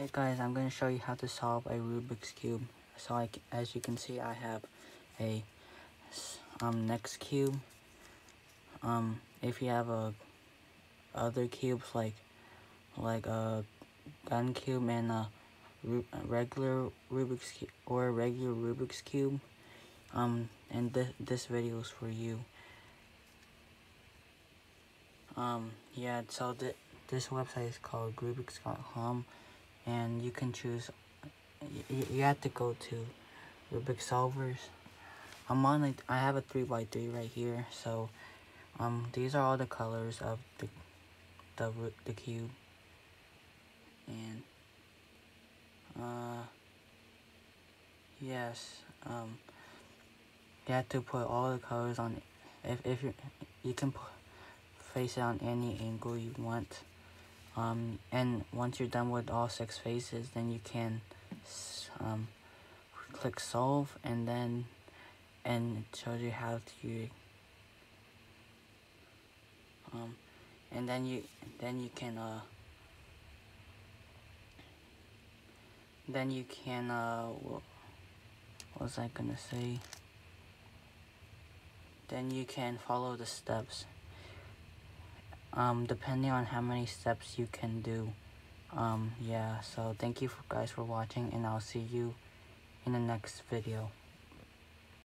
Hey guys, I'm going to show you how to solve a Rubik's Cube. So I, as you can see, I have a um, next cube. Um, if you have a other cubes like like a GAN cube and a, a regular Rubik's cube or a regular Rubik's cube, um, and th this video is for you. Um, yeah, so th this website is called Grubiks.com and you can choose you, you have to go to Rubik solvers. I'm on like I have a 3x3 right here so um these are all the colors of the the, the cube. And uh yes um you have to put all the colors on if, if you you can put, face it on any angle you want um, and once you're done with all six faces, then you can um, click solve and then and it shows you how to um, and then you then you can uh, then you can uh, what was I gonna say? Then you can follow the steps um, depending on how many steps you can do. Um, yeah, so thank you for, guys for watching, and I'll see you in the next video.